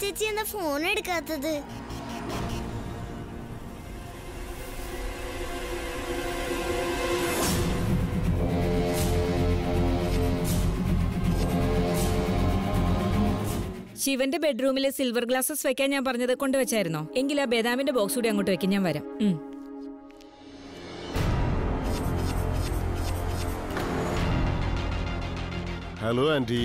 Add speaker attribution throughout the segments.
Speaker 1: ചേച്ചി എന്താ ഫോൺ എടുക്കാത്തത്?
Speaker 2: ശിവന്റെ ബെഡ്റൂമിലെ സിൽവർ ഗ്ലാസസ് വെക്കാൻ ഞാൻ പറഞ്ഞത് കൊണ്ടുവച്ചായിരുന്നോ? എങ്കിൽ ആ ബേദാമിന്റെ ബോക്സ് കൂടി അങ്ങോട്ട് വെക്കാൻ ഞാൻ വരാം.
Speaker 3: Hello aunty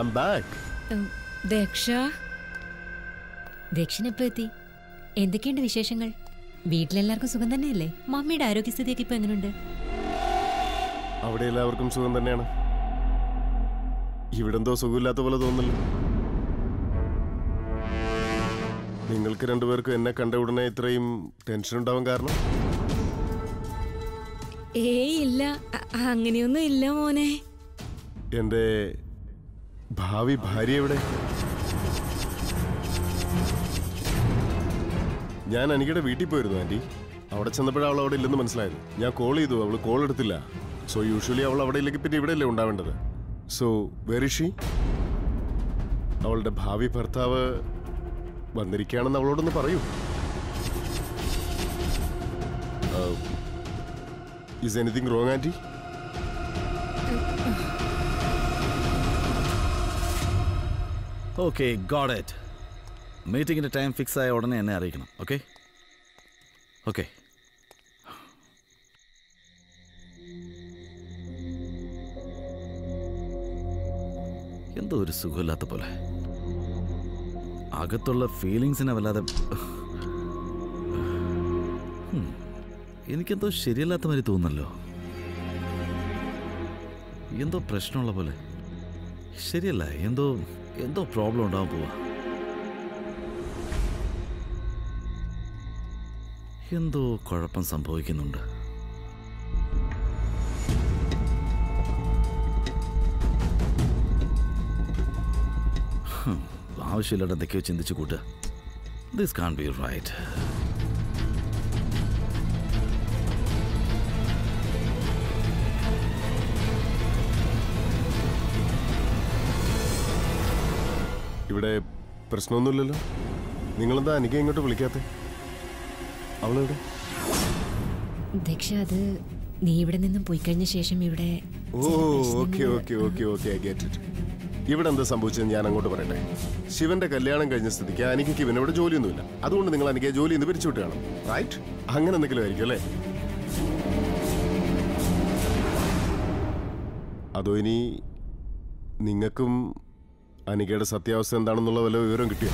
Speaker 3: I
Speaker 2: back. Daksha?
Speaker 4: Dakshina ഇപ്പൊ എത്തി എന്തൊക്കെയുണ്ട് വിശേഷങ്ങൾ? വീട്ടിലെല്ലാവർക്കും സുഖം തന്നെയല്ലേ? മമ്മിയുടെ ആരോഗ്യസ്ഥിതിയൊക്കെ ഇപ്പൊ എങ്ങനെയുണ്ട്
Speaker 3: അവിടെ എല്ലാവർക്കും സുഖം തന്നെയാണ്. ഇവിടെ എന്തോ സുഖമില്ലാത്ത പോലെ തോന്നുന്നല്ലോ. നിങ്ങൾക്ക് രണ്ടുപേർക്കും എന്നെ കണ്ട ഉടനെ ഇത്രയും ടെൻഷൻ ഉണ്ടാവാൻ കാരണം?
Speaker 2: ഏയ് ഇല്ല അ- അങ്ങനെയൊന്നും ഇല്ല മോനെ.
Speaker 3: എന്റെ ഭാവി ഭാര്യ എവിടെ? ഞാൻ അനികയുടെ വീട്ടിൽ പോയിരുന്നു ആന്റി. അവിടെ ചെന്നപ്പോഴാണ് അവൾ അവിടെ ഇല്ലെന്ന് മനസ്സിലായത്. ഞാൻ കോൾ ചെയ്തു അവൾ കോൾ എടുത്തില്ല. സോ യൂഷ്വലി അവൾ അവിടെ ഇല്ലെങ്കിൽ പിന്നെ ഇവിടെയല്ലേ ഉണ്ടാവേണ്ടത്. സോ വെരി ഷീ അവളുടെ ഭാവി ഭർത്താവ് വന്നിരിക്കുകയാണെന്ന് അവളോടൊന്ന് പറയൂ. Is anything wrong aunty?
Speaker 5: Okay god it മീറ്റിങ്ങിന്റെ time fix ആയ ഉടനെ എന്നെ അറിയിക്കണം ഓക്കെ ഓക്കെ എന്തോ ഒരു സുഖമില്ലാത്ത പോലെ. അകത്തുള്ള ഫീലിങ്സിനെ വല്ലാതെ എനിക്കെന്തോ ശരിയല്ലാത്ത മാതിരി തോന്നുന്നല്ലോ. എന്തോ പ്രശ്നമുള്ള പോലെ. ശരിയല്ല എന്തോ എന്തോ പ്രോബ്ലം ഉണ്ടാവാൻ പോവാ. എന്തോ കുഴപ്പം സംഭവിക്കുന്നുണ്ട്. ആവശ്യമില്ലാതെ എന്തൊക്കെയോ ചിന്തിച്ചു കൂട്ടുക ദിസ് കാൺ ബി റൈറ്റ്
Speaker 3: ഇവിടെ പ്രശ്നമൊന്നുമില്ലല്ലോ. നിങ്ങളെന്താ എനിക്ക് ഇങ്ങോട്ട് വിളിക്കാത്തെ? അവളെവിടെ?
Speaker 4: ദക്ഷ അത് നീ ഇവിടെ നിന്നും പോയി കഴിഞ്ഞ ശേഷം ഇവിടെ
Speaker 3: ഓ okay okay okay okay I get it ഇവിടെ എന്താ സംഭവിച്ചത് ഞാൻ അങ്ങോട്ട് പറയട്ടെ. ശിവന്റെ കല്യാണം കഴിഞ്ഞ സ്ഥിതിക്ക് അനിക്കയ്ക്ക് ഇവനോട് ജോലിയൊന്നുമില്ല. അതുകൊണ്ട് നിങ്ങൾ അനിക്കയെ ജോലി നിന്ന് പിരിച്ചു വിട്ടുകയാണ് റൈറ്റ് അങ്ങനെ എന്തെങ്കിലും ആയിരിക്കും അല്ലേ? അതോ ഇനി നിങ്ങൾക്കും അനികയുടെ സത്യാവസ്ഥ എന്താണെന്നുള്ള വല്ല വിവരം കിട്ടിയോ?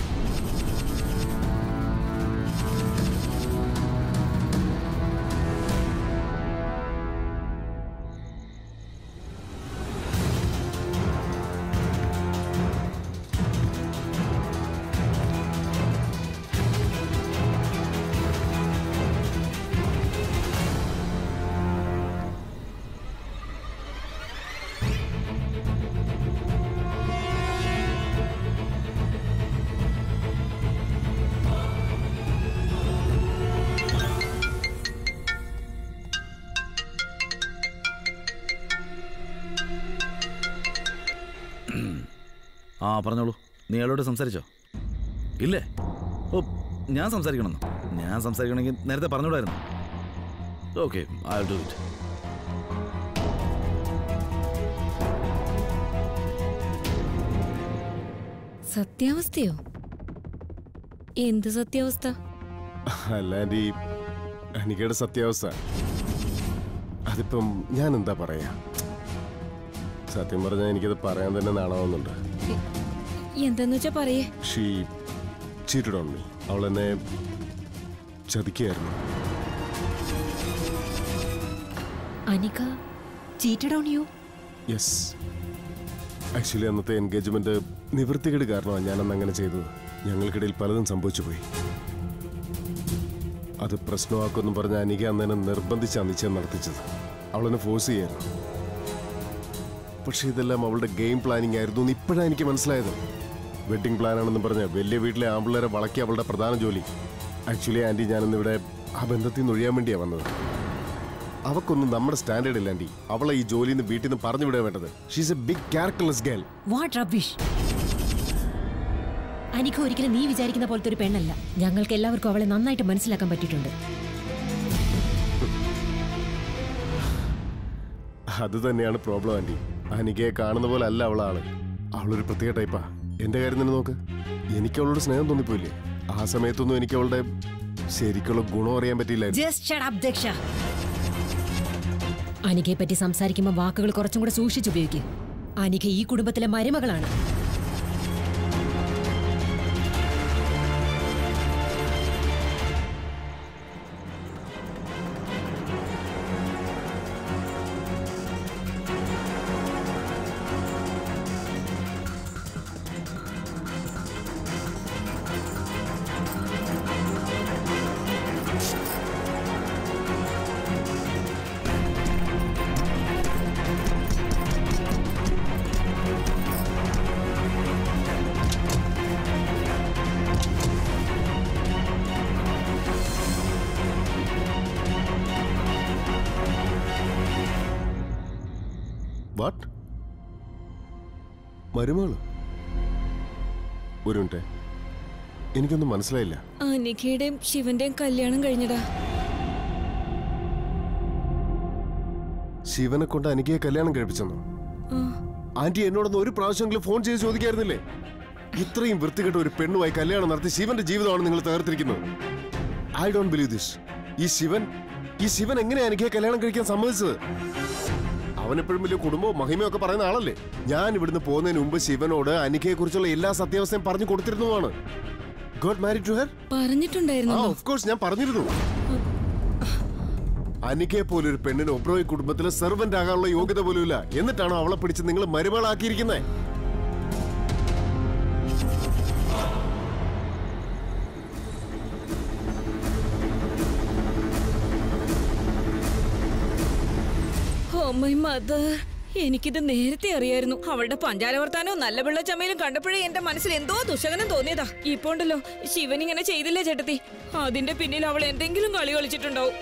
Speaker 5: അയാളോട് സംസാരിച്ചോ? ഇല്ലേ? ഓ ഞാൻ സംസാരിക്കണമെന്നോ? ഞാൻ സംസാരിക്കണമെങ്കിൽ നേരത്തെ പറഞ്ഞോടായിരുന്നു ഓക്കെ ഐ ഡു ഇറ്റ്
Speaker 2: സത്യാവസ്ഥയോ? എന്ത് സത്യാവസ്ഥ?
Speaker 3: അല്ല അനികയുടെ സത്യാവസ്ഥ. അതിപ്പം ഞാൻ എന്താ പറയാ? സത്യം പറഞ്ഞാൽ എനിക്കത് പറയാൻ തന്നെ നാണാവുന്നുണ്ട്.
Speaker 2: എന്താന്ന് വെച്ചാ പറയേ.
Speaker 3: ഷീ ചീറ്റഡ് ഓൺ മീ അവൾ എന്നെ ചതിക്കുകയായിരുന്നു
Speaker 4: Anika cheated on you
Speaker 3: yes actually അന്നത്തെ എൻഗേജ്മെന്റ് നിവൃത്തികേട് കാരണമാണ് ഞാനന്ന് അങ്ങനെ ചെയ്തത്. ഞങ്ങൾക്കിടയിൽ പലതും സംഭവിച്ചു പോയി. അത് പ്രശ്നമാക്കുമെന്ന് പറഞ്ഞ അനിക അന്ന് എന്നെ നിർബന്ധിച്ചാണ് നിശ്ചയം നടത്തിച്ചത്. അവളെന്നെ ഫോഴ്സ് ചെയ്യായിരുന്നു. പക്ഷെ ഇതെല്ലാം അവളുടെ ഗെയിം പ്ലാനിംഗ് ആയിരുന്നു എന്ന് ഇപ്പോഴാണ് എനിക്ക് മനസ്സിലായത്. വെഡിങ് പ്ലാനാണെന്ന് പറഞ്ഞ് വലിയ വീട്ടിലെ ആമ്പിള്ളേരെ വളക്കി അവളുടെ പ്രധാന ജോലി. ആക്ച്വലി ആന്റി ഞാനിന്നിവിടെ ആ ബന്ധത്തിൽ നിന്ന് ഒഴിയാൻ വേണ്ടിയാണ് വന്നത്. അവക്കൊന്നും നമ്മുടെ സ്റ്റാൻഡേർഡ് ഇല്ല ആന്റി അവളെ ഈ ജോലിയിൽ നിന്ന് വീട്ടിൽ നിന്ന് പറഞ്ഞു വിടാൻ വേണ്ടത്. She's a big characterless girl
Speaker 4: what rubbish അനിക്ക് ഒരിക്കലും നീ വിചാരിക്കുന്ന പോലത്തെ ഒരു പെണ്ണല്ല. ഞങ്ങൾക്ക് എല്ലാവർക്കും അവളെ നന്നായിട്ട് മനസ്സിലാക്കാൻ പറ്റിയിട്ടുണ്ട്.
Speaker 3: അത് തന്നെയാണ് പ്രോബ്ലം ആന്റി അനികയെ കാണുന്ന പോലെ അല്ല അവളാണ്. അവളൊരു പ്രത്യേക ടൈപ്പാ എന്റെ കാര്യം തന്നെ നോക്ക്. എനിക്ക് അവളോട് സ്നേഹം തോന്നിപ്പോയില്ലേ? ആ സമയത്തൊന്നും എനിക്ക് അവളുടെ ശരിക്കുള്ള ഗുണം അറിയാൻ
Speaker 4: പറ്റിയില്ല അനികയെ പറ്റി സംസാരിക്കുമ്പോൾ വാക്കുകൾ കുറച്ചും കൂടെ സൂക്ഷിച്ചുപയോഗിക്കും അനിക ഈ കുടുംബത്തിലെ മരുമകളാണ്.
Speaker 3: ഒരു മിനിറ്റ് എനിക്കൊന്നും മനസ്സിലായില്ല.
Speaker 2: അനിഖയുടെയും ശിവന്റെയും കല്യാണം കഴിഞ്ഞടാ
Speaker 3: ശിവനെ കൊണ്ട് അനിഖയെ കല്യാണം കഴിപ്പിച്ചെന്നോ? ആന്റി എന്നോടൊന്ന് ഒരു പ്രാവശ്യമെങ്കിലും ഫോൺ ചെയ്ത് ചോദിക്കായിരുന്നില്ലേ? ഇത്രയും വൃത്തികെട്ട ഒരു പെണ്ണുമായി കല്യാണം നടത്തി ശിവന്റെ ജീവിതമാണ് നിങ്ങൾ തകർത്തിരിക്കുന്നത്. ഐ ഡോണ്ട് ബിലീവ് ദിസ് ഈ ശിവൻ ഈ ശിവൻ എങ്ങനെയാണ് എനിക്ക് കല്യാണം കഴിക്കാൻ സമ്മതിച്ചത്? അവൻ എപ്പോഴും വലിയ കുടുംബവും മഹിമയും ഒക്കെ പറയുന്ന ആളല്ലേ? ഞാൻ ഇവിടുന്ന് പോകുന്നതിന് മുമ്പ് ശിവനോട് അനിഖയെ കുറിച്ചുള്ള എല്ലാ സത്യാവസ്ഥയും പറഞ്ഞു കൊടുത്തിരുന്നതാണ്. ഗോഡ് മാരിഡ് ടു ഹെർ ആ
Speaker 2: പറഞ്ഞിട്ടുണ്ടായിരുന്നു
Speaker 3: ഓഫ് കോഴ്സ് ഞാൻ പറഞ്ഞിരുന്നു. അനികയെ പോലെ ഒരു പെണ്ണിന് ഒബ്രോയ് കുടുംബത്തിലെ സെർവന്റ് ആകാനുള്ള യോഗ്യത പോലും ഇല്ല എന്നിട്ടാണോ അവളെ പിടിച്ച് നിങ്ങൾ മരുമകളാക്കിയിരിക്കുന്നത്
Speaker 2: മൈ മദർ എനിക്കിത് നേരത്തെ അറിയായിരുന്നു. അവളുടെ പഞ്ചാര വർത്താനവും നല്ല വെള്ളച്ചമ്മയിലും കണ്ടപ്പോഴേ എന്റെ മനസ്സിൽ എന്തോ ദുശകനം തോന്നിയതാ. ഇപ്പൊ ഉണ്ടല്ലോ ശിവൻ ഇങ്ങനെ ചെയ്തില്ലേ ചേട്ടത്തി? അതിന്റെ പിന്നിൽ അവൾ എന്തെങ്കിലും കളി കളിച്ചിട്ടുണ്ടാവും.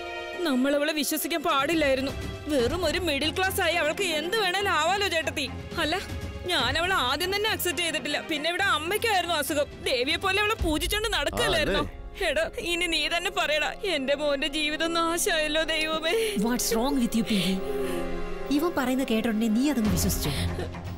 Speaker 2: നമ്മൾ അവളെ വിശ്വസിക്കാൻ പാടില്ലായിരുന്നു. വെറും ഒരു മിഡിൽ ക്ലാസ് ആയി അവൾക്ക് എന്ത് വേണേലും ആവാലോ ചേട്ടത്തി. അല്ല ഞാൻ അവളെ ആദ്യം തന്നെ അക്സെപ്റ്റ് ചെയ്തിട്ടില്ല. പിന്നെ ഇവിടെ അമ്മയ്ക്കായിരുന്നു അസുഖം. ദേവിയെ പോലെ അവളെ പൂജിച്ചോണ്ട് നടക്കല്ലായിരുന്നു എടാ ഇനി നീ തന്നെ പറയടാ. എന്റെ മോന്റെ ജീവിതം നാശമായല്ലോ ദൈവമേ.
Speaker 4: വാട്ട്സ് റോങ് വിത്ത് യു ഇവൻ പറയുന്നത് കേട്ടിട്ടുണ്ടെങ്കിൽ നീ അതങ്ങ് വിശ്വസിച്ചു?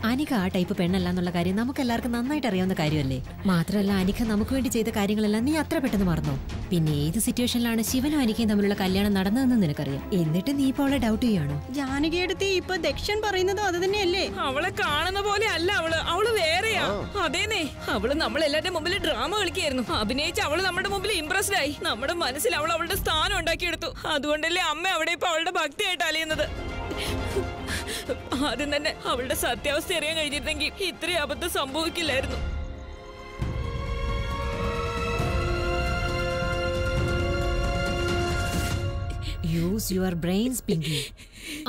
Speaker 4: അനിക ആ ടൈപ്പ് പെണ്ണല്ല എന്നുള്ള കാര്യം നമുക്ക് എല്ലാവർക്കും നന്നായിട്ട് അറിയാവുന്ന കാര്യമല്ലേ? മാത്രമല്ല അനിക നമുക്ക് വേണ്ടി ചെയ്ത കാര്യങ്ങളെല്ലാം നീ അത്ര പെട്ടെന്ന് മറന്നു? പിന്നെ ഏത് സിറ്റുവേഷനിലാണ് ശിവനും അനിക്കയും തമ്മിലുള്ള കല്യാണം നടന്നതെന്ന് നിനക്കറിയാം. എന്നിട്ട് നീ ഇപ്പോൾ അവളെ ഡൗട്ട് ചെയ്യാണോ
Speaker 6: ജാനകിയെടുത്ത് ഇപ്പൊ ദക്ഷൻ പറയുന്നതും അത് തന്നെയല്ലേ?
Speaker 2: അവളെ കാണുന്ന പോലെ അല്ല അവൾ. അവൾ വേറെയാ. അതേനെ അവൾ നമ്മളെല്ലാരുടെ മുമ്പിൽ ഡ്രാമ കളിക്കായിരുന്നു അഭിനയിച്ച് അവൾ നമ്മുടെ മുമ്പിൽ ഇംപ്രസ്ഡ് ആയി. നമ്മുടെ മനസ്സിൽ അവൾ അവളുടെ സ്ഥാനം ഉണ്ടാക്കിയെടുത്തു. അതുകൊണ്ടല്ലേ അമ്മ അവിടെ ഇപ്പൊ അവളുടെ ഭക്തിയായിട്ട് അലിയുന്നത്. ആദ്യം തന്നെ അവളുടെ സത്യാവസ്ഥ അറിയാൻ കഴിഞ്ഞിരുന്നെങ്കിൽ ഇത്രയും അബദ്ധം സംഭവിക്കില്ലായിരുന്നു.
Speaker 4: യൂസ് യുവർ ബ്രെയിൻസ് പിങ്കി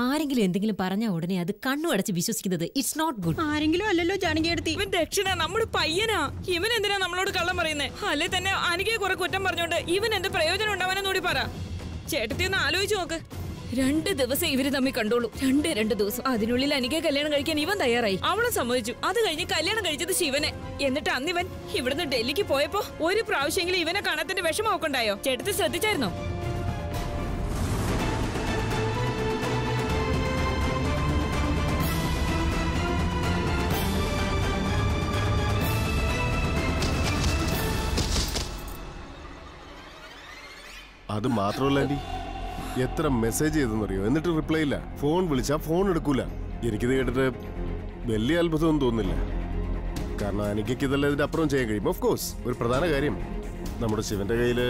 Speaker 4: ആരെങ്കിലും എന്തെങ്കിലും പറഞ്ഞ ഉടനെ അത് കണ്ണു അടച്ച് വിശ്വസിക്കുന്നത് ഇറ്റ്സ് നോട്ട് ഗുഡ്
Speaker 6: ആരെങ്കിലും അല്ലല്ലോ ജാനകിയെടുത്തി.
Speaker 2: ഇവൻ ദക്ഷിണ നമ്മുടെ പയ്യനാ. ഇവൻ എന്തിനാ നമ്മളോട് കള്ളം പറയുന്നേ? അല്ലെ തന്നെ അനികയെ കുറെ കുറ്റം പറഞ്ഞോണ്ട് ഇവൻ എന്ത് പ്രയോജനം ഉണ്ടാവാനെന്നൂടി പറ. ചേട്ടത്തി ഒന്ന് ആലോചിച്ച് നോക്ക്. രണ്ട് ദിവസം ഇവർ തമ്മിൽ കണ്ടോളൂ. രണ്ട് രണ്ട് ദിവസം. അതിനുള്ളിൽ അനികയെ കല്യാണം കഴിക്കാൻ ഇവൻ തയ്യാറായി. അവളെ സമ്മതിച്ചു. അത് കഴിഞ്ഞ് കല്യാണം കഴിച്ചത് ശിവനെ. എന്നിട്ട് അന്ന് ഇവൻ ഇവിടുന്ന് ഡൽഹിക്ക് പോയപ്പോ ഒരു പ്രാവശ്യമെങ്കിലും ഇവനെ കാണാത്തിന്റെ വിഷമമൊക്കെ ഉണ്ടായോ ചേട്ടത്തി ശ്രദ്ധിച്ചായിരുന്നോ?
Speaker 3: അത് മാത്രമല്ല എത്ര മെസ്സേജ് ചെയ്തെന്നറിയോ? എന്നിട്ട് റിപ്ലൈ ഇല്ല. ഫോൺ വിളിച്ചാൽ ഫോൺ എടുക്കൂല. എനിക്കിത് കേട്ടിട്ട് വലിയ അത്ഭുതമൊന്നും തോന്നുന്നില്ല. കാരണം അനിക്കയ്ക്ക് ഇതെല്ലാം ഇതിന്റെ അപ്പുറം ചെയ്യാൻ കഴിയും ഓഫ് കോഴ്സ് ഒരു പ്രധാന കാര്യം. നമ്മുടെ ശിവന്റെ കയ്യിൽ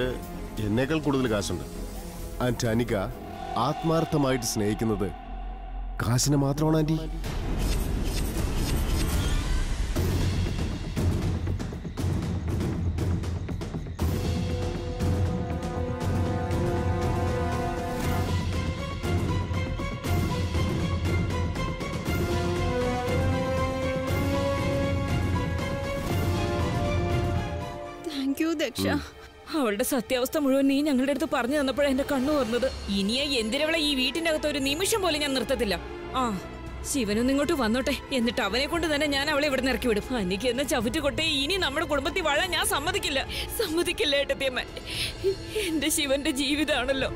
Speaker 3: എന്നേക്കാൾ കൂടുതൽ കാശുണ്ട്. ആൻഡ് അനിക ആത്മാർത്ഥമായിട്ട് സ്നേഹിക്കുന്നത് കാശിനെ മാത്രമാണ് ആന്റി
Speaker 2: അവളുടെ സത്യാവസ്ഥ മുഴുവൻ നീ ഞങ്ങളുടെ അടുത്ത് പറഞ്ഞു തന്നപ്പോഴാണ് എന്റെ കണ്ണു വന്നത് ഇനിയെ എന്തിനവളെ ഈ വീട്ടിന്റെ അകത്ത് ഒരു നിമിഷം പോലും ഞാൻ നിർത്തത്തില്ല. ആ ശിവനൊന്നും ഇങ്ങോട്ട് വന്നോട്ടെ. എന്നിട്ട് അവനെ കൊണ്ട് തന്നെ ഞാൻ അവളെ ഇവിടെ ഇറക്കി വിടും. എനിക്ക് എന്ന ചവിറ്റ് കൊട്ടെ ഇനി നമ്മുടെ കുടുംബത്തിൽ വാഴാൻ ഞാൻ സമ്മതിക്കില്ല. സമ്മതിക്കില്ല ഏട്ടത്തിയമ്മ. എന്റെ ശിവന്റെ ജീവിതമാണല്ലോ.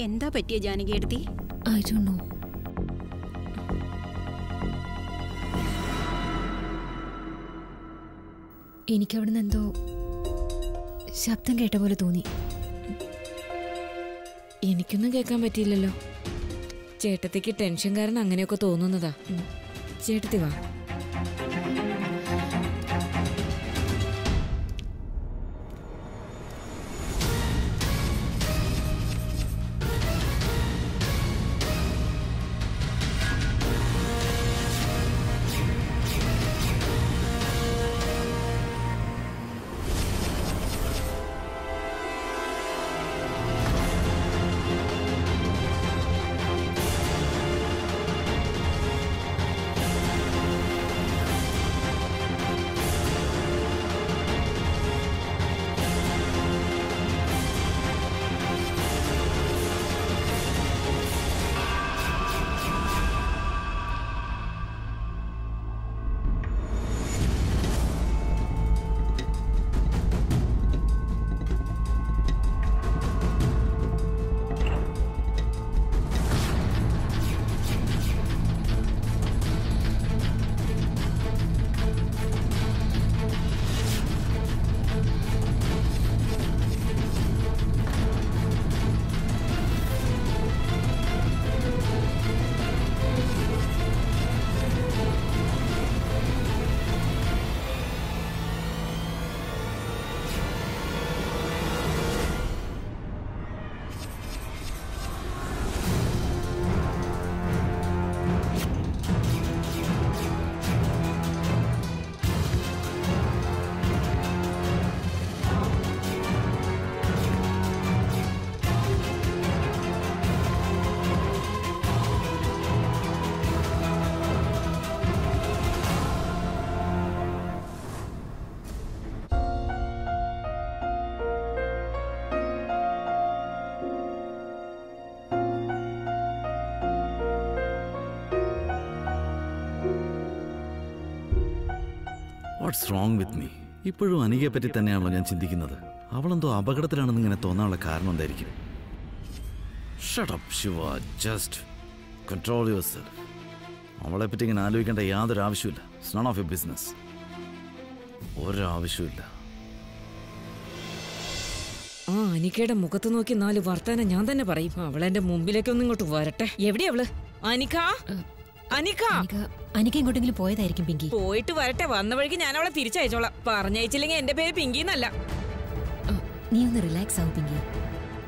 Speaker 6: എന്താ പറ്റിയ ജാനകിയെടുത്തി
Speaker 4: ഐ ഡോ നോ. എനിക്കവിടുന്ന് എന്തോ ശബ്ദം കേട്ട പോലെ തോന്നി.
Speaker 2: എനിക്കൊന്നും കേൾക്കാൻ പറ്റിയില്ലല്ലോ. ചേട്ടത്തിക്ക് ടെൻഷൻ കാരണം അങ്ങനെയൊക്കെ തോന്നുന്നതാ. ചേട്ടത്തി വാ.
Speaker 5: What's wrong with me? ഇപ്പോഴും അനികയെ പറ്റി തന്നെയാണല്ലോ ഞാൻ ചിന്തിക്കുന്നത്. അവളെന്തോ അപകടത്തിലാണെന്ന് ഇങ്ങനെ തോന്നാനുള്ള കാരണം എന്തായിരിക്കും? Shut up Shiva. Just control your self അവളെ പറ്റി ഇങ്ങനെ ആലോചിക്കേണ്ട യാതൊരു ആവശ്യമില്ല it's none of a business ഒരാവശ്യമില്ല
Speaker 2: ആ അനിക്കയുടെ മുഖത്ത് നോക്കി നാല് വർത്താനം ഞാൻ തന്നെ പറയും. അവളെന്റെ മുമ്പിലേക്കൊന്നും ഇങ്ങോട്ട് വരട്ടെ. എവിടെയാ അവൾ? അനിക? അനിക.
Speaker 4: അനിക എങ്ങോട്ടെങ്കിലും പോയതായിരിക്കും പിങ്കി.
Speaker 2: പോയിട്ട് വരട്ടെ. വന്ന വഴിക്ക് ഞാൻ അവളെ തിരിച്ചയച്ചോളാം. പറഞ്ഞയച്ചില്ലെങ്കിൽ എന്റെ പേര് പിങ്കി എന്നല്ല
Speaker 4: നീ ഒന്ന് റിലാക്സ് ആവും പിങ്കി.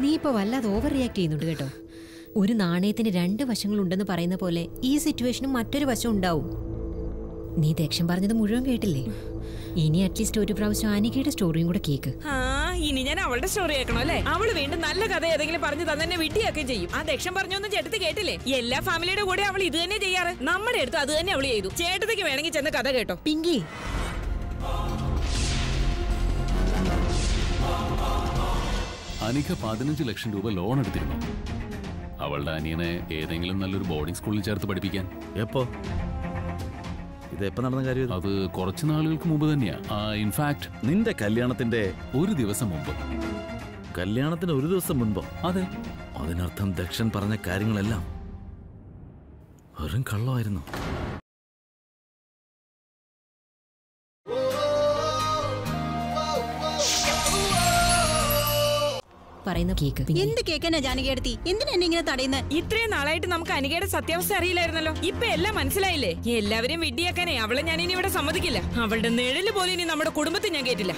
Speaker 4: നീ ഇപ്പൊ വല്ലാതെ ഓവർ റിയാക്ട് ചെയ്യുന്നുണ്ട് കേട്ടോ. ഒരു നാണയത്തിന് രണ്ട് വശങ്ങളുണ്ടെന്ന് പറയുന്ന പോലെ ഈ സിറ്റുവേഷനും മറ്റൊരു വശം ഉണ്ടാവും. നീ ദക്ഷൻ പറഞ്ഞത് മുഴുവൻ കേട്ടില്ലേ? ഇനി അറ്റ്ലീസ്റ്റ് ഒരു പ്രാവശ്യം അനികയുടെ സ്റ്റോറിയും കൂടെ കേക്ക്.
Speaker 2: ആ ഇനി ഞാൻ അവളുടെ സ്റ്റോറി കേൾക്കണം അല്ലേ? അവൾ വീണ്ടും നല്ല കഥ ഏതെങ്കിലും പറഞ്ഞു തന്നെ വിട്ടിയൊക്കെ ചെയ്യും. ആ ദക്ഷം പറഞ്ഞൊന്നും ചേട്ടത്തി കേട്ടില്ലേ? എല്ലാ ഫാമിലിയുടെ കൂടെ അവൾ ഇത് തന്നെ ചെയ്യാറ്. നമ്മുടെ അടുത്ത് അത് തന്നെ അവൾ ചെയ്തു. ചേട്ടത്തിക്ക് വേണമെങ്കിൽ ചെന്ന് കഥ കേട്ടോ.
Speaker 4: പിങ്കി.
Speaker 7: അനിക പതിനഞ്ച് ലക്ഷം രൂപ ലോൺ എടുത്തിരുന്നു. അവളുടെ അനിയനെ ഏതെങ്കിലും നല്ലൊരു ബോർഡിംഗ് സ്കൂളിൽ ചേർത്ത് പഠിപ്പിക്കാൻ.
Speaker 5: എപ്പോ? ഇത് എപ്പോ നടന്ന കാര്യം
Speaker 7: അത് കുറച്ച് നാളുകൾക്ക് മുമ്പ് തന്നെയാ. ഇൻഫാക്ട്
Speaker 5: നിന്റെ കല്യാണത്തിന്റെ
Speaker 7: ഒരു ദിവസം മുമ്പ്.
Speaker 5: കല്യാണത്തിന് ഒരു ദിവസം മുൻപോ?
Speaker 7: അതെ.
Speaker 5: അതിനർത്ഥം ദക്ഷൻ പറഞ്ഞ കാര്യങ്ങളെല്ലാം വെറും കള്ളമായിരുന്നു.
Speaker 4: പറയുന്ന കേക്ക്.
Speaker 6: എന്ത് കേക്കന്നെ ജാനകിയെടുത്തി? എന്തിനാ എന്നെ ഇങ്ങനെ തടയുന്നത്
Speaker 2: ഇത്രയും നാളായിട്ട് നമുക്ക് അനികയുടെ സത്യാവസ്ഥ അറിയില്ലായിരുന്നല്ലോ. ഇപ്പൊ എല്ലാം മനസ്സിലായില്ലേ? എല്ലാവരും വിഡ്ഡിയാക്കാനേ അവളെ ഞാൻ ഇനി ഇവിടെ സമ്മതിക്കില്ല. അവളുടെ നിഴൽ പോലും ഇനി നമ്മുടെ കുടുംബത്തിൽ ഞാൻ കേട്ടില്ല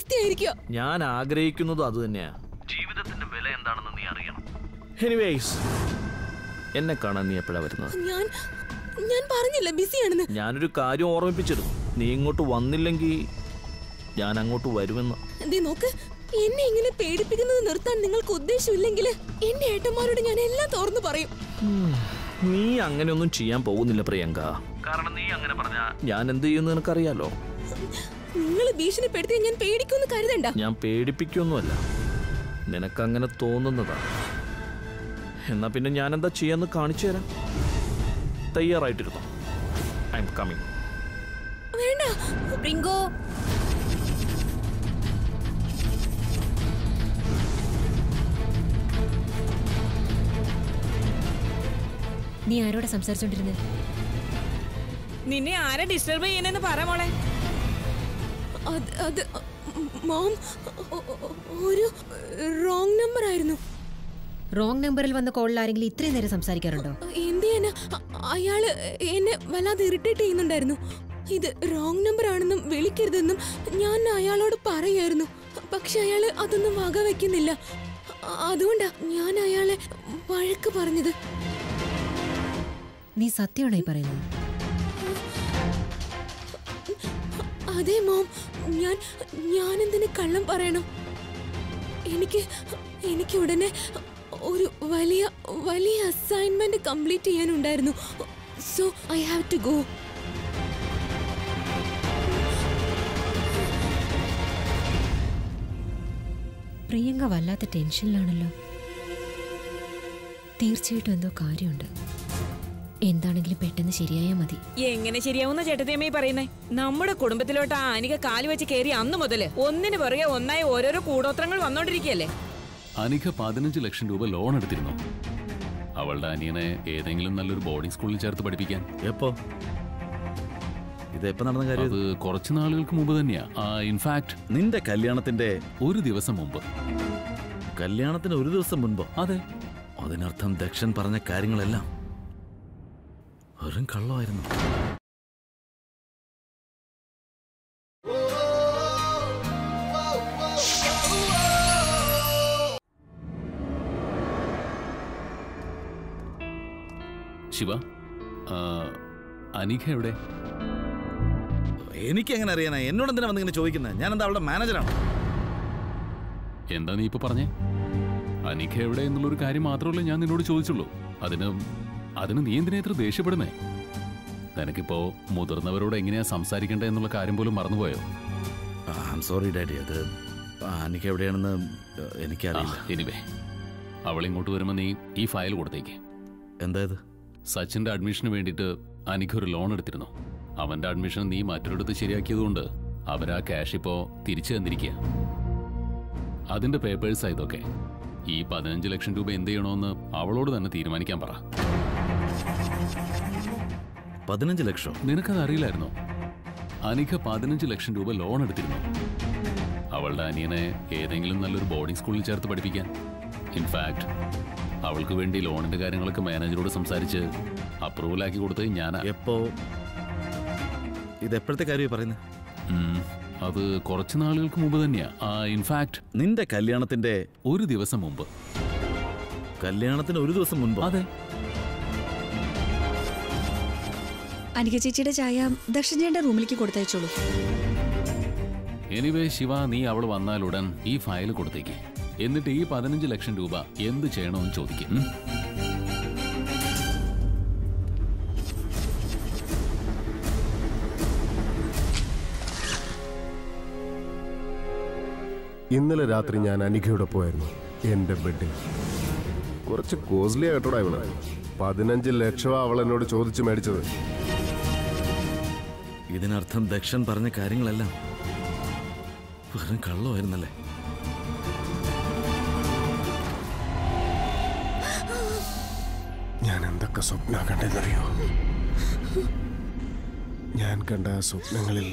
Speaker 8: അവസ്ഥയായിരിക്കും
Speaker 9: ഞാൻ ആഗ്രഹിക്കുന്നതും അത് തന്നെയാ.
Speaker 5: ജീവിതത്തിന്റെ വില എന്താണെന്ന് നീ അറിയണം.
Speaker 9: എനിവേസ് എന്നെ കാണാൻ നീ എപ്പോഴാ വരുന്നത്?
Speaker 8: ഞാൻ ഞാൻ പറഞ്ഞില്ല ബിസിയാണെന്ന്?
Speaker 9: ഞാനൊരു കാര്യം ഓർമ്മിപ്പിച്ചിരുന്നു നീ ഇങ്ങോട്ട് വന്നില്ലെങ്കിൽ ഞാൻ അങ്ങോട്ട് വരുമെന്ന്.
Speaker 8: നോക്ക് എന്നെ ഇങ്ങനെ പേടിപ്പിക്കുന്നത് നിർത്താൻ നിങ്ങൾക്ക് ഉദ്ദേശമില്ലെങ്കിൽ എന്റെ ഏട്ടന്മാരോട് ഞാൻ എല്ലാം തുറന്നു പറയും.
Speaker 9: നീ നീ അങ്ങനെയൊന്നും ചെയ്യാൻ പോകുന്നില്ല പ്രിയങ്ക.
Speaker 5: കാരണം നീ അങ്ങനെ പറഞ്ഞ
Speaker 9: ഞാൻ എന്ത് ചെയ്യുന്നു നിനക്കറിയാലോ?
Speaker 8: നിങ്ങൾ ഭീഷണിപ്പെടുത്തി ഞാൻ പേടിക്കുമെന്ന് കരുതണ്ട.
Speaker 9: ഞാൻ പേടിപ്പിക്കൊന്നുമല്ല. നിനക്കങ്ങനെ തോന്നുന്നതാ. എന്നാ പിന്നെ ഞാൻ എന്താ ചെയ്യാന്ന് കാണിച്ചു തരാം. തയ്യാറായിട്ടിരുന്നു? ഐ എം കമ്മിങ്
Speaker 8: വേണ്ട.
Speaker 4: റിങ്കോ. നീ ആരോടെ സംസാരിച്ചോണ്ടിരുന്നത്
Speaker 2: നിന്നെ ആരെ ഡിസ്റ്റർബ് ചെയ്യുന്നെന്ന് പറ മോളെ.
Speaker 8: അത് മോം ഒരു റോങ് നമ്പർ ആയിരുന്നു
Speaker 4: റോങ് നമ്പറിൽ വന്ന കോളിൽ ആരെങ്കിലും ഇത്രയും നേരം സംസാരിക്കാറുണ്ടോ
Speaker 8: എന്ത് ചെയ്യാനാ അയാൾ എന്നെ വല്ലാതെ ഇറിറ്റേറ്റ് ചെയ്യുന്നുണ്ടായിരുന്നു ഇത് റോങ് നമ്പർ ആണെന്നും വിളിക്കരുതെന്നും ഞാൻ അയാളോട് പറയായിരുന്നു പക്ഷെ അയാൾ അതൊന്നും വക വെക്കുന്നില്ല അതുകൊണ്ടാ ഞാൻ അയാളെ വഴക്ക് പറഞ്ഞത്
Speaker 4: നീ സത്യമാണോ ഈ പറയുന്നത്
Speaker 8: അതെ മോം ഞാൻ ഞാൻ എന്തിനു കള്ളം പറയണം? എനിക്ക് എനിക്ക് ഉടനെ ഒരു വലിയ വലിയ assignment complete ചെയ്യാനുണ്ടായിരുന്നു. So I have to go
Speaker 4: Priyanka വല്ലാത്ത ടെൻഷനിലാണല്ലോ തീർച്ചയായിട്ടും എന്തോ കാര്യമുണ്ട്. എന്താണെങ്കിലും പെട്ടെന്ന് ശരിയായാ മതി.
Speaker 2: എങ്ങനെ ശരിയാവുന്ന ചേട്ടത്തിയമ്മ പറയുന്നേ? നമ്മുടെ കുടുംബത്തിലോട്ട് ആ അനിക കാൽ വെച്ച് കയറി അന്ന് മുതൽ ഒന്നിന് പുറകെ ഒന്നായി ഓരോരോ കൂടോത്രങ്ങൾ വന്നോണ്ടിരിക്കുകയല്ലേ?
Speaker 7: അനിക പതിനഞ്ച് ലക്ഷം രൂപ ലോൺ എടുത്തിരുന്നു. അവളുടെ അനിയനെ ഏതെങ്കിലും നല്ലൊരു ബോർഡിംഗ് സ്കൂളിൽ ചേർത്ത് പഠിപ്പിക്കാൻ.
Speaker 5: എപ്പോ? ഇത് എപ്പോ നടന്ന കാര്യം?
Speaker 7: അത് കുറച്ച് നാളുകൾക്ക് മുമ്പ് തന്നെയാ. ഇൻഫാക്ട്
Speaker 5: നിന്റെ കല്യാണത്തിന്റെ
Speaker 7: ഒരു ദിവസം മുമ്പ്.
Speaker 5: കല്യാണത്തിന് ഒരു ദിവസം മുൻപോ?
Speaker 7: അതെ.
Speaker 5: അതിനർത്ഥം ദക്ഷൻ പറഞ്ഞ കാര്യങ്ങളെല്ലാം വെറും കള്ളമായിരുന്നു.
Speaker 7: ശിവ ആ, അനിക എവിടെ?
Speaker 5: എനിക്ക് എങ്ങനെ അറിയാനാ? എന്നോട് എന്തിനാ വന്നിങ്ങനെ ചോദിക്കുന്നത് ഞാൻ എന്താ അവളുടെ മാനേജറാണ്?
Speaker 7: എന്താ നീ ഇപ്പൊ പറഞ്ഞേ? അനിക എവിടെ എന്നുള്ളൊരു കാര്യം മാത്രമല്ലേ ഞാൻ നിന്നോട് ചോദിച്ചുള്ളൂ. അതിന് അതിന് നീ എന്തിനാ ഇത്ര ദേഷ്യപ്പെടുന്നേ? നിനക്കിപ്പോ മുതിർന്നവരോട് എങ്ങനെയാ സംസാരിക്കേണ്ടത് എന്നുള്ള കാര്യം പോലും മറന്നുപോയോ?
Speaker 5: സോറി ഡാഡി അത് എനിക്ക് എവിടെയാണെന്ന് എനിക്കറിയില്ല.
Speaker 7: എനിവേ അവൾ ഇങ്ങോട്ട് വരുമ്പോ നീ ഈ ഫയൽ കൊടുത്തേക്ക്.
Speaker 5: എന്തായത്
Speaker 7: സച്ചിന്റെ അഡ്മിഷന് വേണ്ടിയിട്ട് ഒരു ലോൺ എടുത്തിരുന്നു. അവന്റെ അഡ്മിഷൻ നീ മറ്റൊരിടത്ത് ശരിയാക്കിയതുകൊണ്ട് അവരാ ക്യാഷ് ഇപ്പോ തിരിച്ചു തന്നിരിക്കുക അതിന്റെ പേപ്പേഴ്സാ ഇതൊക്കെ. ഈ പതിനഞ്ച് ലക്ഷം രൂപ എന്ത് ചെയ്യണമെന്ന് അവളോട് തന്നെ തീരുമാനിക്കാൻ പറ.
Speaker 5: പതിനഞ്ച് ലക്ഷം.
Speaker 7: നിനക്കത് അറിയില്ലായിരുന്നോ അനിക പതിനഞ്ച് ലക്ഷം രൂപ ലോൺ എടുത്തിരുന്നു. അവളുടെ അനിയനെ ഏതെങ്കിലും നല്ലൊരു ബോർഡിംഗ് സ്കൂളിൽ ചേർത്ത് പഠിപ്പിക്കാൻ. ഇൻഫാക്ട് അവൾക്ക് വേണ്ടി ലോണിന്റെ കാര്യങ്ങളൊക്കെ മാനേജറോട് സംസാരിച്ച് അപ്രൂവൽ ആക്കി കൊടുത്തത് ഞാൻ
Speaker 5: എപ്പോ? ഇത് എപ്പോഴത്തെ കാര്യമായി പറയുന്നത്
Speaker 7: അത് കുറച്ച് നാളുകൾക്ക് മുമ്പ് തന്നെയാ. ഇൻഫാക്ട്
Speaker 5: നിന്റെ കല്യാണത്തിന്റെ
Speaker 7: ഒരു ദിവസം മുമ്പ്.
Speaker 5: കല്യാണത്തിന് ഒരു ദിവസം മുൻപ്?
Speaker 7: അതെ.
Speaker 10: അനിക ചേച്ചിയുടെ ചായ ദക്ഷിണേന്റെ റൂമിലേക്ക് കൊടുത്തയച്ചോളൂ.
Speaker 7: എനിവേ ശിവ നീ അവൾ വന്നാലുടൻ ഈ ഫയൽ കൊടുത്തേക്ക്. എന്നിട്ട് ഈ പതിനഞ്ച് ലക്ഷം രൂപ എന്ത് ചെയ്യണമെന്ന് ചോദിക്കും
Speaker 3: ഇന്നലെ രാത്രി ഞാൻ അനികയുടെ പോയിരുന്നു എന്റെ ബെഡിൽ കുറച്ച് കോസ്റ്റ്ലി ആയിട്ടോടാ ഇവൾ. പതിനഞ്ച് ലക്ഷമാണ് അവൾ എന്നോട് ചോദിച്ചു മേടിച്ചത്.
Speaker 5: ഇതിനർത്ഥം ദക്ഷൻ പറഞ്ഞ കാര്യങ്ങളെല്ലാം വെറും കള്ളമായിരുന്നല്ലേ?
Speaker 3: ഞാൻ എന്തൊക്കെ സ്വപ്ന കണ്ടെന്നറിയോ? ഞാൻ കണ്ട സ്വപ്നങ്ങളിൽ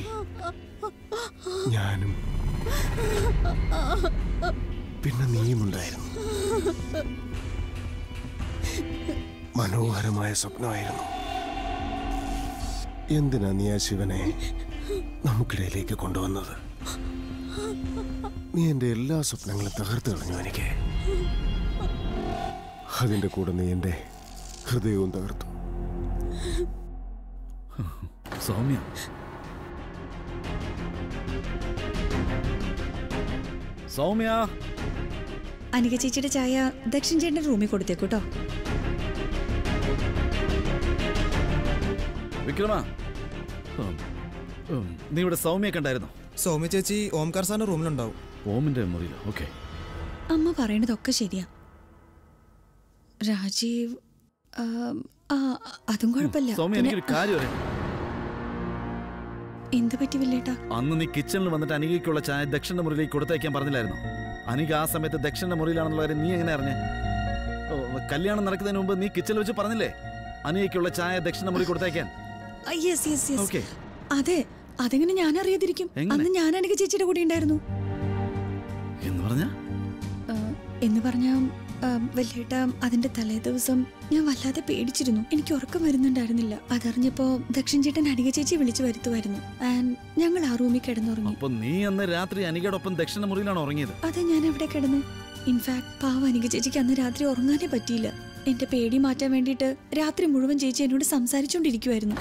Speaker 3: ഞാനും പിന്നെ നീയുമുണ്ടായിരുന്നു മനോഹരമായ സ്വപ്നമായിരുന്നു. എന്തിനാ നീ ആ ശിവനെ നമുക്കിടയിലേക്ക് കൊണ്ടുവന്നത്? നീ എന്റെ എല്ലാ സ്വപ്നങ്ങളും തകർത്തു കളഞ്ഞു എനിക്ക്. അതിന്റെ കൂടെ നീ എന്റെ ഹൃദയവും തകർത്തു.
Speaker 5: സൗമ്യ. സൗമ്യ.
Speaker 10: അനിക ചേച്ചിയുടെ ചായ ദക്ഷിൺ ചേട്ടന്റെ റൂമിൽ കൊടുത്തേക്കൂട്ടോ
Speaker 5: വിക്രമ. നീ ഇവിടെ സൗമ്യ കണ്ടായിരുന്നോ
Speaker 11: സൗമ്യ ചേച്ചി ഓംകാർ സാറിന്റെ റൂമിലുണ്ടാവും.
Speaker 5: ഓമിന്റെ മുറിയിലോ ഓക്കെ.
Speaker 10: അമ്മ പറയണതൊക്കെ ശരിയാ. രാജീവ് ആ അതും കുഴപ്പമില്ല.
Speaker 5: സൗമ്യ എനിക്കൊരു കാര്യം അറിയാം.
Speaker 10: എന്ത് പറ്റി വില്ലേട്ടാ?
Speaker 5: അന്ന് നീ കിച്ചണിൽ വന്നിട്ട് അനികയ്ക്കുള്ള ചായ ദക്ഷിണ മുറിയിലേക്ക് കൊടുത്തയക്കാൻ പറഞ്ഞില്ലായിരുന്നു? അനിക ആ സമയത്ത് ദക്ഷിണ മുറിയിലാണെന്നുള്ള കാര്യം നീ എങ്ങനെ അറിഞ്ഞേ? കല്യാണം നടക്കുന്നതിന് മുമ്പ് നീ കിച്ചണിൽ വെച്ച് പറഞ്ഞില്ലേ? അനികയ്ക്കുള്ള ചായ ദക്ഷിണ മുറി കൊടുത്തയക്കാൻ.
Speaker 10: യെസ് യെസ് യെസ് അതെ അതെങ്ങനെ ഞാൻ അറിയാതിരിക്കും അന്ന് ഞാൻ അനിക ചേച്ചിയുടെ കൂടെ ഉണ്ടായിരുന്നു.
Speaker 5: എന്ന് പറഞ്ഞാ?
Speaker 10: എന്ന് പറഞ്ഞാ വല്യേട്ട അതിന്റെ തലേ ദിവസം ഞാൻ വല്ലാതെ പേടിച്ചിരുന്നു. എനിക്ക് ഉറക്കം വരുന്നുണ്ടായിരുന്നില്ല. അതറിഞ്ഞപ്പോ ദക്ഷിൺ ചേട്ടൻ അനിക ചേച്ചി വിളിച്ചു വരുത്തുമായിരുന്നു. ആൻഡ് ഞങ്ങൾ ആ റൂമിൽ കിടന്നുറങ്ങി.
Speaker 5: അപ്പൊ നീ അന്ന് രാത്രി അനികയോടൊപ്പം ദക്ഷിണ മുറിയിലാണ് ഉറങ്ങിയത്?
Speaker 10: അതെ ഞാൻ എവിടെ കിടന്നു ഇൻഫാക്ട് പാവ അനിക ചേച്ചിക്ക് അന്ന് രാത്രി ഉറങ്ങാനേ പറ്റിയില്ല. എന്റെ പേടി മാറ്റാൻ വേണ്ടിയിട്ട് രാത്രി മുഴുവൻ ചേച്ചി എന്നോട് സംസാരിച്ചുകൊണ്ടിരിക്കുമായിരുന്നു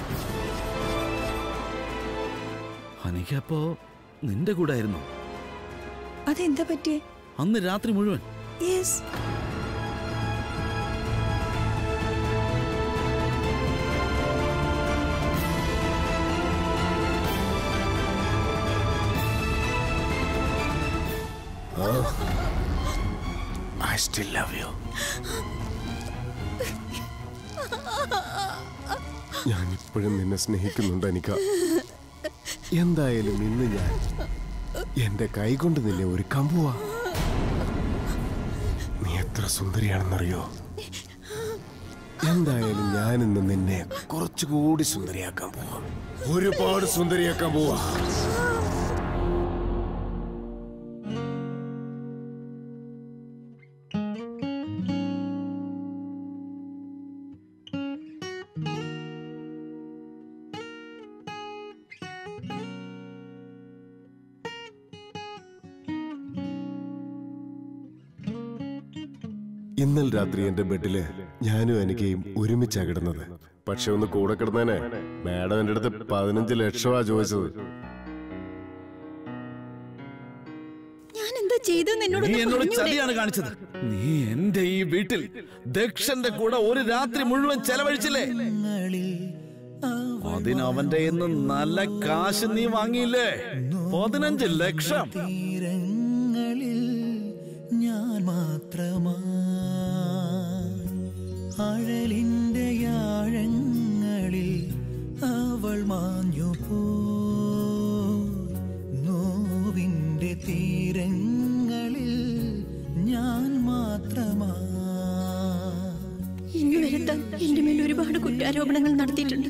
Speaker 5: നിന്റെ കൂടെ ആയിരുന്നു
Speaker 10: അതെന്താ പറ്റിയേ?
Speaker 5: അന്ന് രാത്രി മുഴുവൻ.
Speaker 10: Yes
Speaker 3: I still love you ഞാൻ ഇപ്പോഴും നിന്നെ സ്നേഹിക്കുന്നുണ്ട് അനിക. എന്തായാലും ഇന്ന് ഞാൻ എന്റെ കൈകൊണ്ട് നിന്നെ ഒരു കമ്പുവാ. നീ എത്ര സുന്ദരിയാണെന്നറിയോ? എന്തായാലും ഞാൻ ഇന്ന് നിന്നെ കുറച്ചുകൂടി സുന്ദരിയാക്കാൻ പോവാ. ഒരുപാട് സുന്ദരിയാക്കാൻ പോവാ. രാത്രി എന്റെ ബെഡിൽ ഞാനും എനിക്കയും ഒരുമിച്ചാ കിടന്നത്. പക്ഷെ ഒന്ന് കൂടെ കിടന്നേനെ മാഡം എന്റെ അടുത്ത് പതിനഞ്ച് ലക്ഷമാ ചോദിച്ചത്.
Speaker 10: ഞാൻ എന്താ ചെയ്തെന്ന് എന്നോട്
Speaker 5: നീ എന്നോട് ചതിയാണ് കാണിച്ചത്. നീ എന്റെ ഈ വീട്ടിൽ ദക്ഷന്റെ കൂടെ ഒരു രാത്രി മുഴുവൻ ചെലവഴിച്ചില്ലേ? അതിനവന്റെ ഇന്ന് നല്ല കാശ് നീ വാങ്ങിയില്ലേ? പതിനഞ്ച് ലക്ഷം.
Speaker 12: തീരങ്ങളിൽ ഞാൻ മാത്രമാ അഴലിന്റെ യാഴങ്ങളിൽ അവൾ മാഞ്ഞു പോ. തീരങ്ങളിൽ ഞാൻ മാത്രമാ.
Speaker 10: ഇന്നുവരെ മേൽ ഒരുപാട് കുറ്റാരോപണങ്ങൾ നടത്തിയിട്ടുണ്ട്.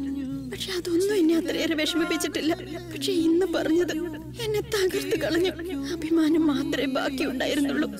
Speaker 10: പക്ഷെ അതൊന്നും എന്നെ അത്രയേറെ വിഷമിപ്പിച്ചിട്ടില്ല. പക്ഷെ ഇന്ന് പറഞ്ഞത് എന്നെ തകർത്ത് കളഞ്ഞു. അഭിമാനം മാത്രമേ ബാക്കി ഉണ്ടായിരുന്നുള്ളൂ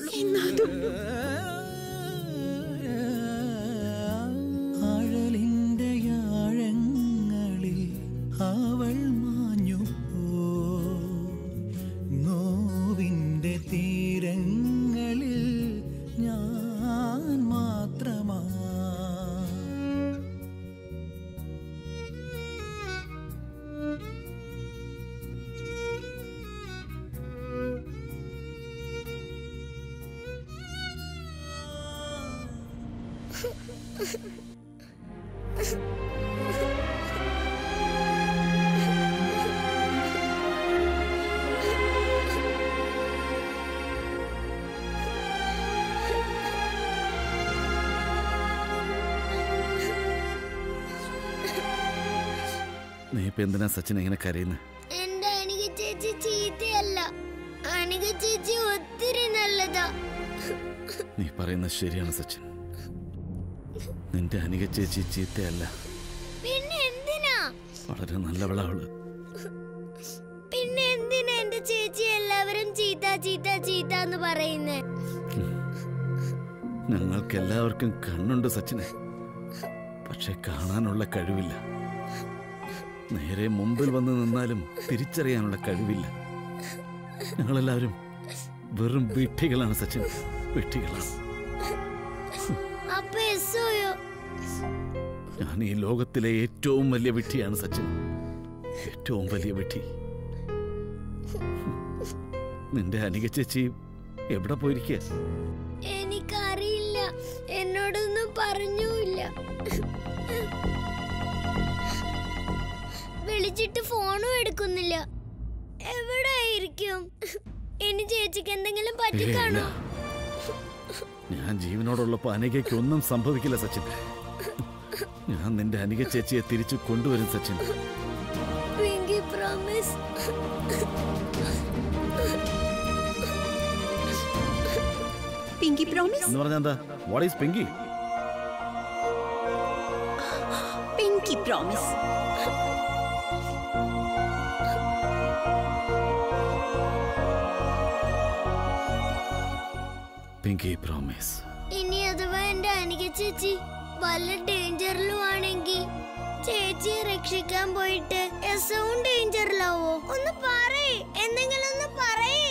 Speaker 5: ഇപ്പൊ എന്തിനാ സച്ചിൻ ഇങ്ങനെ കരയുന്നത്
Speaker 1: എന്റെ അനിക ചേച്ചി ചീത്തയല്ല. അനിക ചേച്ചി ഒത്തിരി നല്ലതാ.
Speaker 5: നീ പറയുന്നത് ശരിയാണ് സച്ചിൻ. നിന്റെ അനിക ചേച്ചി ചീത്തയല്ല.
Speaker 1: പിന്നെ എന്തിനാ?
Speaker 5: വളരെ നല്ലവളാ അവൾ
Speaker 1: പിന്നെ എന്തിനാ എന്റെ ചേച്ചി എല്ലാവരും ചീത്ത ചീത്ത ചീത്ത എന്ന് പറയുന്നേ?
Speaker 5: ഞങ്ങൾക്ക് എല്ലാവർക്കും കണ്ണുണ്ട് സച്ചിനെ. പക്ഷെ കാണാനുള്ള കഴിവില്ല. നേരെ മുമ്പിൽ വന്ന് നിന്നാലും തിരിച്ചറിയാനുള്ള കഴിവില്ല. ഞങ്ങളെല്ലാവരും വെറും വിട്ടികളാണ് സച്ചിൻ.
Speaker 1: വിട്ടികളാണ്
Speaker 5: ഞാൻ ഈ ലോകത്തിലെ ഏറ്റവും വലിയ വിട്ടിയാണ് സച്ചിൻ. ഏറ്റവും വലിയ വിട്ടി നിന്റെ അനിക ചേച്ചി എവിടെ പോയിരിക്കുക
Speaker 1: എനിക്കറിയില്ല. എന്നോടൊന്നും പറഞ്ഞുമില്ല. വിളിച്ചിട്ട് ഫോണും എടുക്കുന്നില്ല. എവിടെ ആയിരിക്കും ഇനി ചേച്ചിക്ക് എന്തെങ്കിലും പറ്റിക്കാണോ
Speaker 5: ഞാൻ ജീവനോടുള്ളപ്പോ അനികയ്ക്ക് ഒന്നും സംഭവിക്കില്ല സച്ചിൻ. ഞാൻ നിന്റെ അനിക ചേച്ചിയെ തിരിച്ചു കൊണ്ടുവരും Sachin.
Speaker 1: Pinky promise
Speaker 6: pinky promise
Speaker 5: എന്ന് പറഞ്ഞാ എന്താ? What is pinky
Speaker 6: pinky promise
Speaker 5: pinky promise
Speaker 1: ഇനി അഥവാ എന്റെ അനിക ചേച്ചി വല്ല ഡേഞ്ചറിലും ആണെങ്കിൽ ചേച്ചിയെ രക്ഷിക്കാൻ പോയിട്ട് എസവും ഡേഞ്ചറിലാവോ? ഒന്ന് പറയേ. എന്തെങ്കിലും ഒന്ന് പറയേ.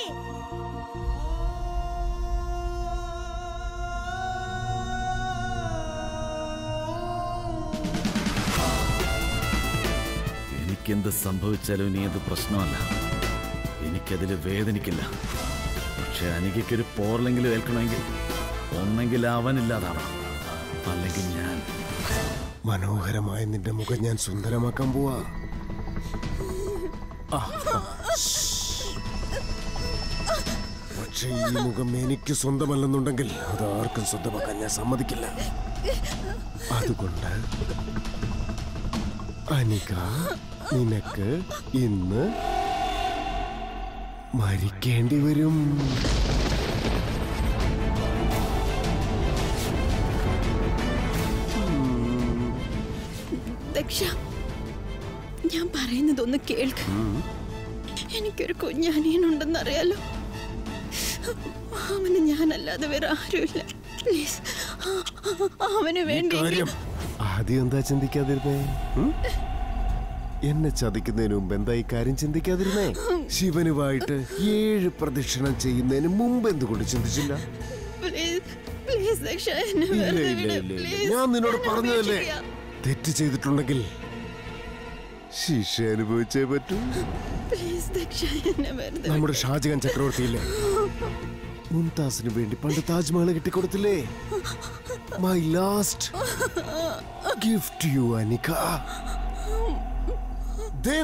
Speaker 5: എനിക്കെന്ത് സംഭവിച്ചാലും ഇനി അത് പ്രശ്നമല്ല. എനിക്കതിൽ വേദനിക്കില്ല. പക്ഷെ അനികയ്ക്കൊരു പോർലെങ്കിലും ഏൽക്കണമെങ്കിൽ ഒന്നെങ്കിൽ അവനില്ലാതാവണം അല്ലെങ്കിൽ ഞാൻ.
Speaker 3: മനോഹരമായ നിന്റെ മുഖം ഞാൻ സുന്ദരമാക്കാൻ പോവാ. പക്ഷേ ഈ മുഖം എനിക്ക് സ്വന്തമല്ലെന്നുണ്ടെങ്കിൽ അത് ആർക്കും സ്വന്തമാക്കാൻ ഞാൻ സമ്മതിക്കില്ല. അതുകൊണ്ട് അനിക നിനക്ക് ഇന്ന് മരിക്കേണ്ടി വരും.
Speaker 10: ദക്ഷ ഞാൻ പറയുന്നതൊന്ന് കേൾക്ക്. എനിക്കൊരു കുഞ്ഞാനിയനുണ്ടെന്നറിയാലോ. അവന് ഞാനല്ലാതെ വേറെ ആരുമില്ല. പ്ലീസ് അവന് വേണ്ടി
Speaker 3: ആദ്യം എന്താ ചിന്തിക്കാതിരുന്നേ? എന്നെ ചതിക്കുന്നതിന് മുമ്പ് എന്താ ഈ കാര്യം ചിന്തിക്കാതിരുന്നേ? ശിവനുമായിട്ട് ഏഴ് പ്രദക്ഷിണം ചെയ്യുന്നതിന് മുമ്പ് എന്തുകൊണ്ട് ചിന്തിച്ചില്ല? ഞാൻ നിന്നോട് പറഞ്ഞതല്ലേ? തെറ്റ് ചെയ്തിട്ടുണ്ടെങ്കിൽ ശിക്ഷ അനുഭവിച്ചേ പറ്റൂ. നമ്മുടെ ഷാജഹാൻ ചക്രവർത്തിയില്ലേ? മുംതാസിന് വേണ്ടി പണ്ട് Taj Mahal കെട്ടിക്കൊടുത്തില്ലേ? My last gift you Anika. That's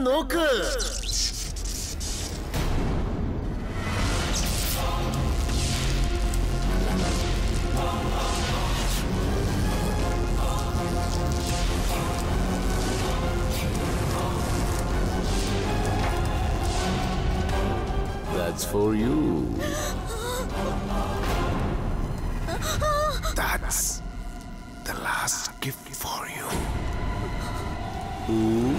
Speaker 3: for you. That's the last gift for you. Ooh.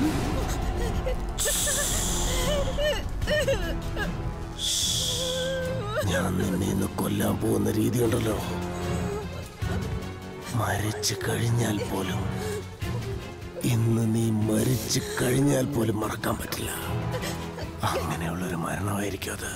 Speaker 3: പോകുന്ന രീതി ഉണ്ടല്ലോ. മരിച്ചു കഴിഞ്ഞാൽ പോലും ഇന്ന് നീ മരിച്ചു കഴിഞ്ഞാൽ പോലും മറക്കാൻ പറ്റില്ല. അങ്ങനെയുള്ളൊരു മരണമായിരിക്കും അത്.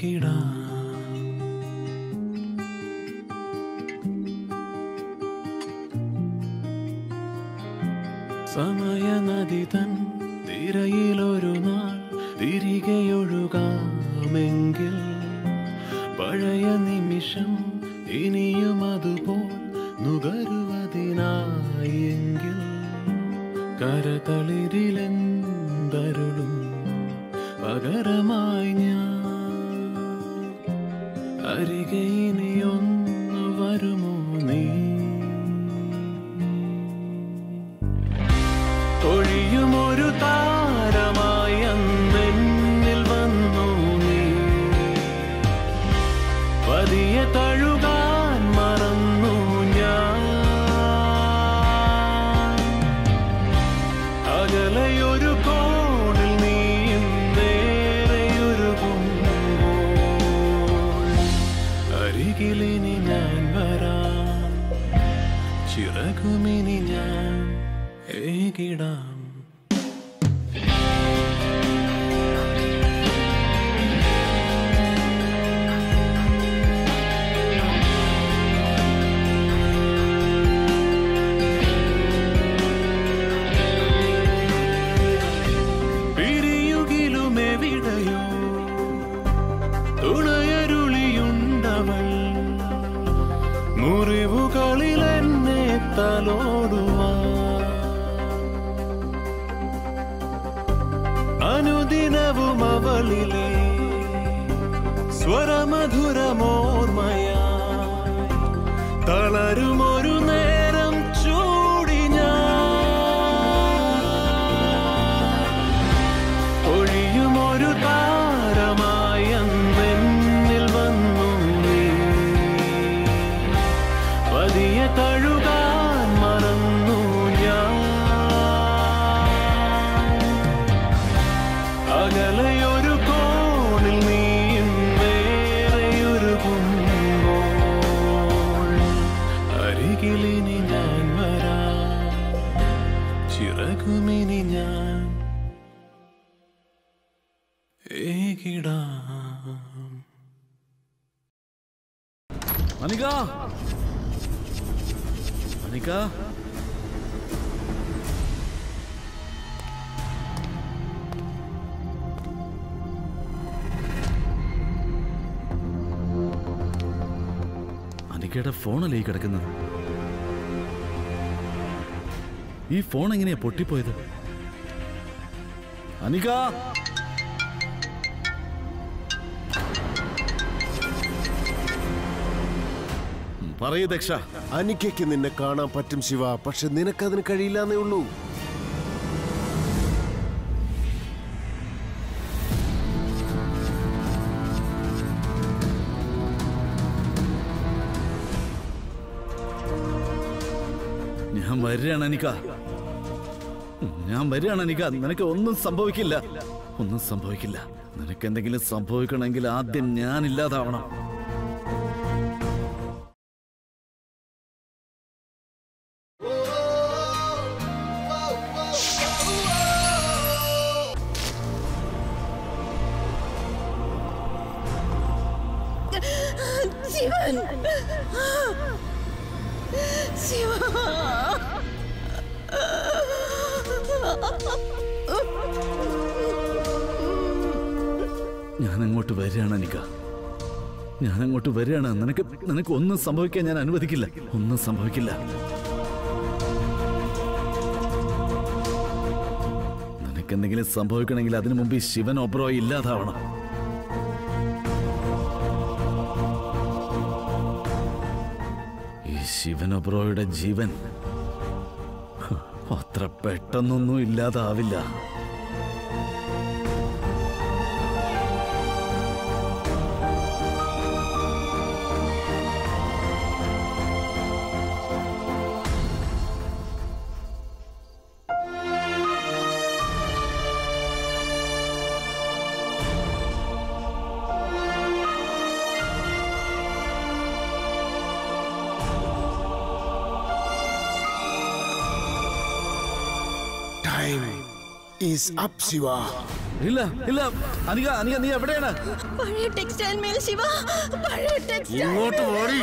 Speaker 13: കിടാം സമയ നദി തൻ തിരയിലൊരു നാൾ തിരികെ ഒഴുകാമെങ്കിൽ പഴയ നിമിഷം ഇനിയും അതുപോൽ നുകരുവതിനായെങ്കിൽ
Speaker 14: കരതളി അമ്മിണിക്കയുടെ ഫോണല്ലേ ഈ കിടക്കുന്നത്? ഈ ഫോൺ എങ്ങനെയാ പൊട്ടിപ്പോയത്? അനിക! പറയൂ ദക്ഷ.
Speaker 3: അനിക്കയ്ക്ക് നിന്നെ കാണാൻ പറ്റും ശിവ പക്ഷെ നിനക്കതിന് കഴിയില്ലെന്നേ ഉള്ളൂ.
Speaker 14: വരികയാണ് അനിക്ക ഞാൻ വരികയാണ് അനിക്ക നിനക്ക് ഒന്നും സംഭവിക്കില്ല. ഒന്നും സംഭവിക്കില്ല. നിനക്ക് എന്തെങ്കിലും സംഭവിക്കണമെങ്കിൽ ആദ്യം
Speaker 15: ഞാനില്ലാതാവണം
Speaker 14: ഞാൻ അങ്ങോട്ട് വരികയാണ് അനിക്ക
Speaker 5: ഞാൻ അങ്ങോട്ട് വരികയാണ്. നിനക്ക് നിനക്ക് ഒന്നും സംഭവിക്കാൻ ഞാൻ അനുവദിക്കില്ല. ഒന്നും സംഭവിക്കില്ല. നിനക്ക് എന്തെങ്കിലും സംഭവിക്കണമെങ്കിൽ അതിനു മുമ്പ് ഈ ശിവൻ ഒബ്രോ ഇല്ലാതാവണം. ഈ ശിവൻ ഒബ്രോയുടെ ജീവൻ. അത്ര പെട്ടെന്നൊന്നും ഇല്ലാതാവില്ല.
Speaker 3: ഈസ് അപ്പ് ശിവ
Speaker 5: ഇല്ല ഇല്ല. അനിക അനിക നീ എവിടെയാണ്?
Speaker 8: പഴയ ടെക്സ്റ്റൈൽ മേൽ ശിവ. പഴയ ടെക്സ്റ്റൈൽ
Speaker 3: ഇങ്ങോട്ട് ഓടി.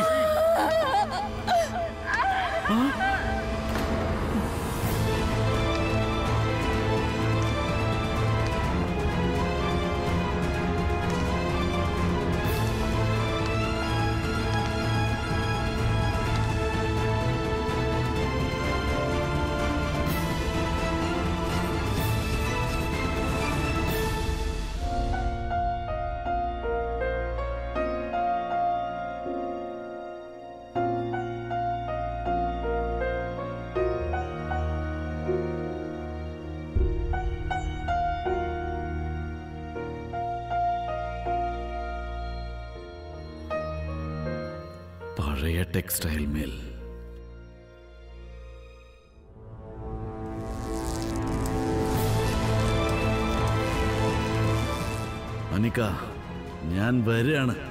Speaker 5: Textile mill. അനിക്ക ഞാൻ വരികയാണ്.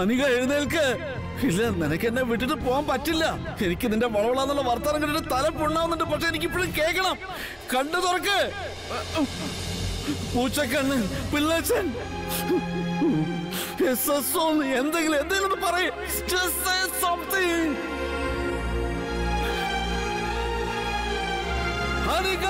Speaker 5: അനിക എഴുന്നേൽക്ക്. ഇല്ല നിനക്ക് എന്നെ വിട്ടിട്ട് പോകാൻ പറ്റില്ല. എനിക്ക് നിന്റെ വളവളാന്നുള്ള വർത്തമാനം കണ്ടിട്ട് തല പൊണ്ണാവുന്നുണ്ട്. പക്ഷെ എനിക്ക് ഇപ്പോഴും കേൾക്കണം കണ്ടു തുറക്ക്. പൂച്ചക്കണ്ണ് പിള്ളച്ചൻ. എന്തെങ്കിലും എന്തെങ്കിലും പറയ്. Just അനിക